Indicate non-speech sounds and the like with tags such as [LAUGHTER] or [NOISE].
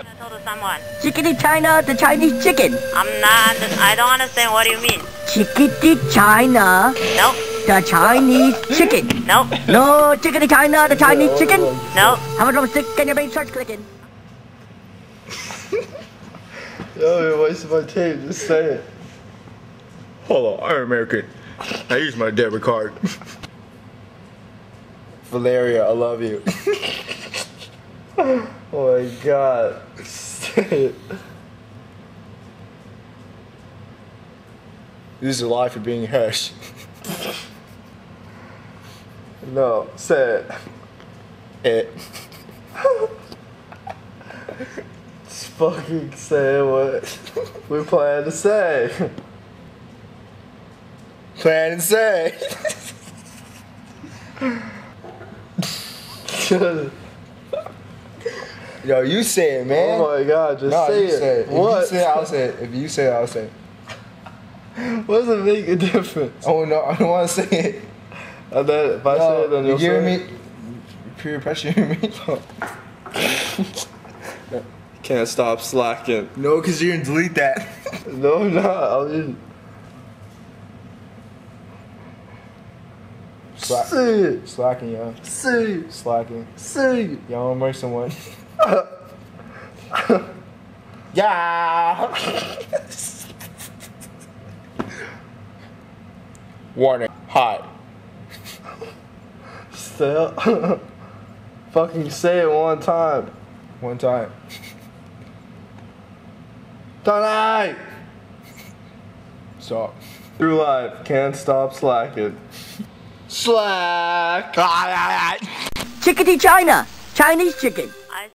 I told someone. Chickadee China, the Chinese chicken. I'm not. I don't understand what do you mean. Chickadee China, Nope. the Chinese chicken. Nope. No, Chickadee China, the Chinese chicken. Nope. How much of a stick can your brain starts clicking? [LAUGHS] Yo, you're wasting my tape. Just say it. Hello, I'm American. I use my debit card. Valeria, I love you. [LAUGHS] oh my god. [LAUGHS] This is life of being hush. [LAUGHS] No, say it. It. [LAUGHS] Just fucking say what we plan to say. Plan and say. Yo, you say it, man. oh my god, just no, say you it. say it. If you say it, I'll say it. If you say it, I'll say it. [LAUGHS] what does it make a difference? Oh no, I don't want to say it. And then if I say it, then you you'll say me peer pressuring me. [LAUGHS] Can't stop slacking. no, cause you're gonna delete that. [LAUGHS] No, I'm not. I'll just Slack, it. slacking, yo. See. it. Slacking. See. it. Y'all wanna murk someone? Yeah. Warning. Hot. Still. Fucking say it one time. One time. Tonight. Stop. Through life, can't stop slacking. Slack. Chickadee China, Chinese chicken.